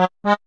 Ha ha.